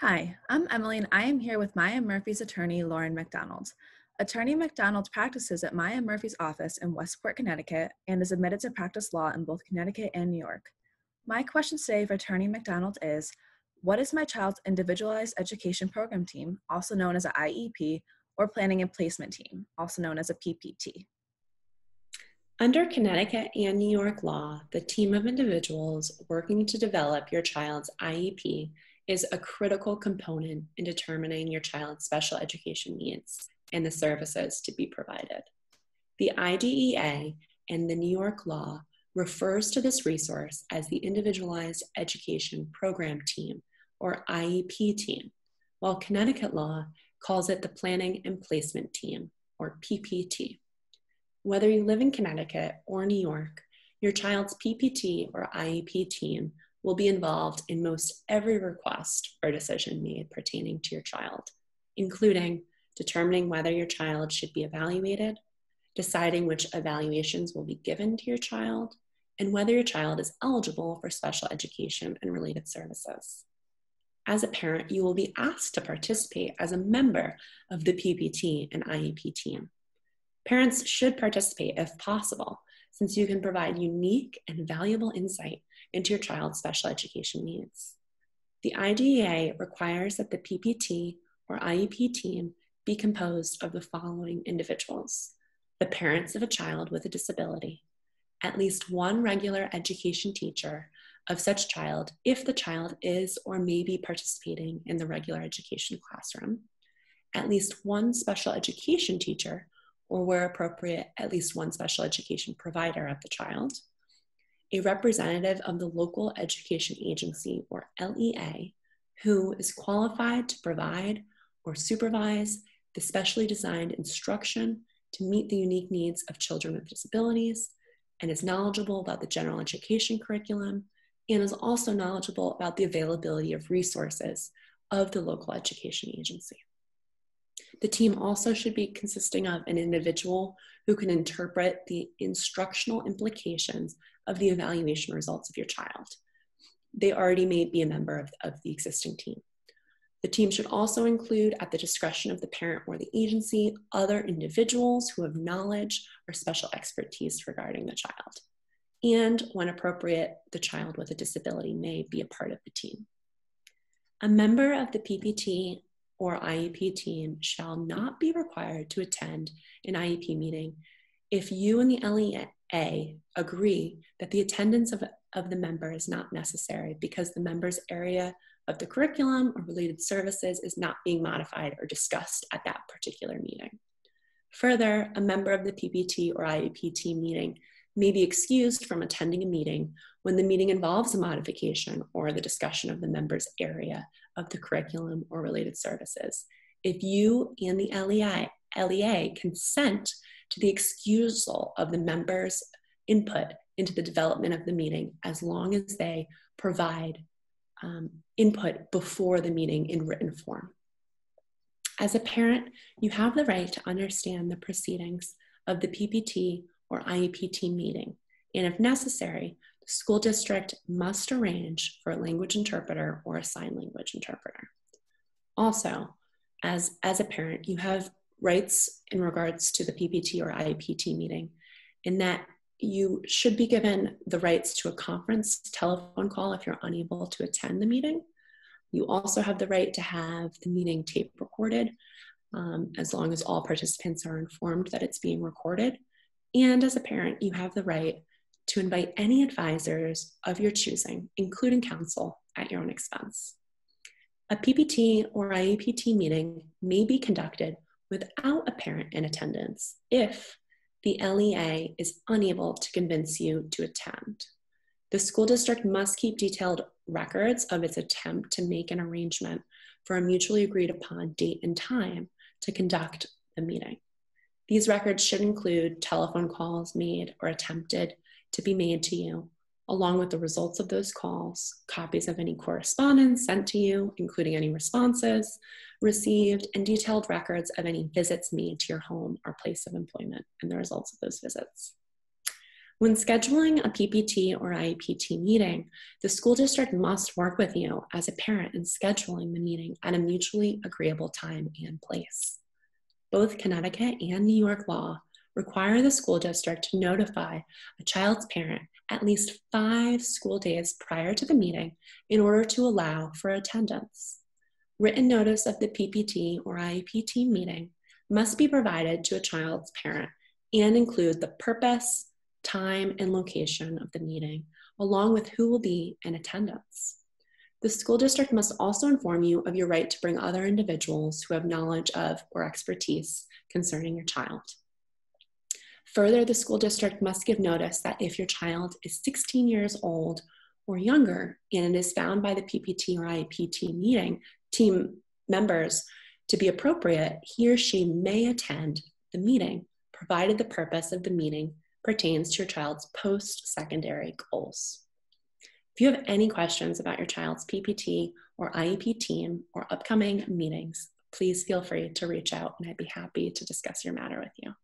Hi, I'm Emily and I am here with Maya Murphy's attorney, Lauren MacDonald. Attorney MacDonald practices at Maya Murphy's office in Westport, Connecticut, and is admitted to practice law in both Connecticut and New York. My question today for Attorney MacDonald is What is my child's individualized education program team, also known as an IEP, or planning and placement team, also known as a PPT? Under Connecticut and New York law, the team of individuals working to develop your child's IEP is a critical component in determining your child's special education needs and the services to be provided. The IDEA and the New York law refers to this resource as the Individualized Education Program Team, or IEP team, while Connecticut law calls it the Planning and Placement Team, or PPT. Whether you live in Connecticut or New York, your child's PPT or IEP team will be involved in most every request or decision made pertaining to your child, including determining whether your child should be evaluated, deciding which evaluations will be given to your child, and whether your child is eligible for special education and related services. As a parent, you will be asked to participate as a member of the PPT and IEP team. Parents should participate if possible, since you can provide unique and valuable insight into your child's special education needs. The IDEA requires that the PPT or IEP team be composed of the following individuals the parents of a child with a disability, at least one regular education teacher of such child if the child is or may be participating in the regular education classroom, at least one special education teacher, or where appropriate, at least one special education provider of the child, a representative of the local education agency, or LEA, who is qualified to provide or supervise the specially designed instruction to meet the unique needs of children with disabilities, and is knowledgeable about the general education curriculum, and is also knowledgeable about the availability of resources of the local education agency. The team also should be consisting of an individual who can interpret the instructional implications of the evaluation results of your child. They already may be a member of, of the existing team. The team should also include, at the discretion of the parent or the agency, other individuals who have knowledge or special expertise regarding the child. And when appropriate, the child with a disability may be a part of the team. A member of the PPT or IEP team shall not be required to attend an IEP meeting if you and the LEA agree that the attendance of, of the member is not necessary because the member's area of the curriculum or related services is not being modified or discussed at that particular meeting. Further, a member of the PPT or IEP team meeting may be excused from attending a meeting when the meeting involves a modification or the discussion of the member's area of the curriculum or related services. If you and the LEI, LEA consent to the excusal of the member's input into the development of the meeting as long as they provide um, input before the meeting in written form. As a parent, you have the right to understand the proceedings of the PPT or IEPT meeting, and if necessary, school district must arrange for a language interpreter or a sign language interpreter. Also, as, as a parent, you have rights in regards to the PPT or IEPT meeting in that you should be given the rights to a conference telephone call if you're unable to attend the meeting. You also have the right to have the meeting tape recorded um, as long as all participants are informed that it's being recorded. And as a parent, you have the right to invite any advisors of your choosing, including counsel, at your own expense. A PPT or IEPT meeting may be conducted without a parent in attendance if the LEA is unable to convince you to attend. The school district must keep detailed records of its attempt to make an arrangement for a mutually agreed upon date and time to conduct the meeting. These records should include telephone calls made or attempted to be made to you, along with the results of those calls, copies of any correspondence sent to you, including any responses received, and detailed records of any visits made to your home or place of employment and the results of those visits. When scheduling a PPT or IEPT meeting, the school district must work with you as a parent in scheduling the meeting at a mutually agreeable time and place. Both Connecticut and New York law require the school district to notify a child's parent at least five school days prior to the meeting in order to allow for attendance. Written notice of the PPT or IEPT meeting must be provided to a child's parent and include the purpose, time, and location of the meeting, along with who will be in attendance. The school district must also inform you of your right to bring other individuals who have knowledge of or expertise concerning your child. Further, the school district must give notice that if your child is 16 years old or younger and it is found by the PPT or IEPT meeting team members to be appropriate, he or she may attend the meeting, provided the purpose of the meeting pertains to your child's post secondary goals. If you have any questions about your child's PPT or IEP team or upcoming meetings, please feel free to reach out and I'd be happy to discuss your matter with you.